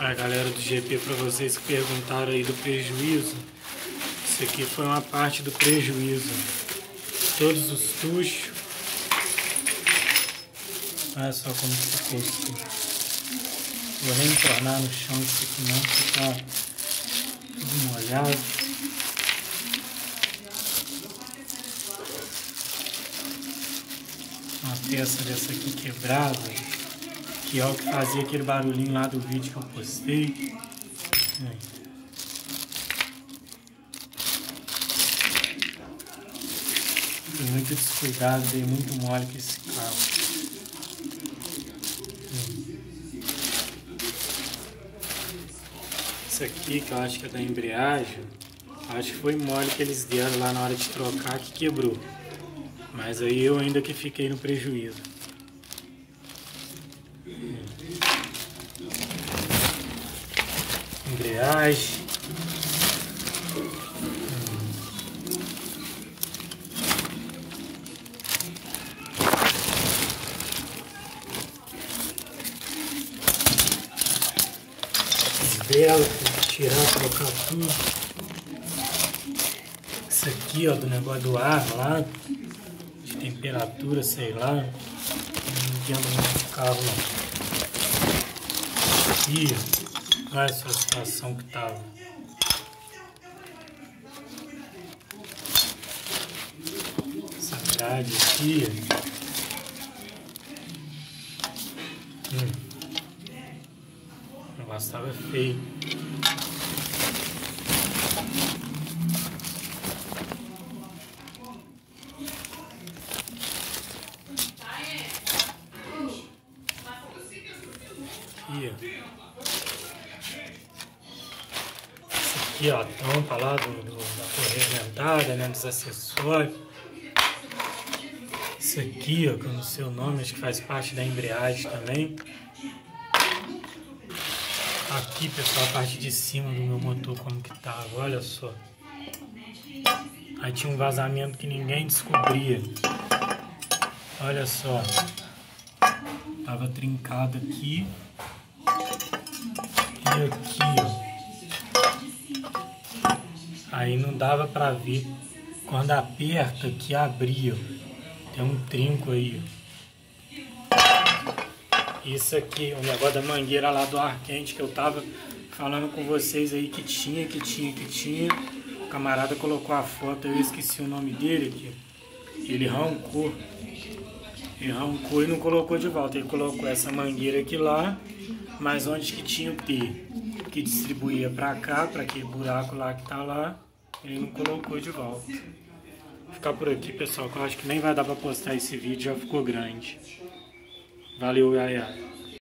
A galera do GP, para vocês que perguntaram aí do prejuízo, isso aqui foi uma parte do prejuízo. Todos os tuchos. Olha só como ficou isso aqui. Vou nem tornar no chão isso aqui não, porque tá tudo molhado. Uma peça dessa aqui quebrada que é o que fazia aquele barulhinho lá do vídeo que eu postei. Fui muito descuidado, dei muito mole com esse carro. Isso aqui que eu acho que é da embreagem, acho que foi mole que eles deram lá na hora de trocar que quebrou. Mas aí eu ainda que fiquei no prejuízo. Embreagem. Vela, tirar, trocar tudo. Isso aqui, ó, do negócio do ar lá, de temperatura, sei lá. Não entendo muito carro não. Aqui, ó. Olha essa situação que estava. Essa grade aqui. Hum. O negócio feio. Aqui, ó, tampa lá do, do, da correia né, dos acessórios. Isso aqui, ó, que eu não sei o nome, acho que faz parte da embreagem também. Aqui, pessoal, a parte de cima do meu motor como que tava, olha só. Aí tinha um vazamento que ninguém descobria. Olha só. Tava trincado aqui. E aqui, ó. Aí não dava para ver. Quando aperta que abria. Tem um trinco aí. Isso aqui, o negócio da mangueira lá do ar quente que eu tava falando com vocês aí que tinha, que tinha, que tinha. O camarada colocou a foto, eu esqueci o nome dele aqui. Ele arrancou. Ele arrancou e não colocou de volta. Ele colocou essa mangueira aqui lá, mas onde que tinha o T, que distribuía para cá, para aquele buraco lá que tá lá. Ele não colocou de volta. Vou ficar por aqui, pessoal, que eu acho que nem vai dar pra postar esse vídeo, já ficou grande. Valeu, Yaya.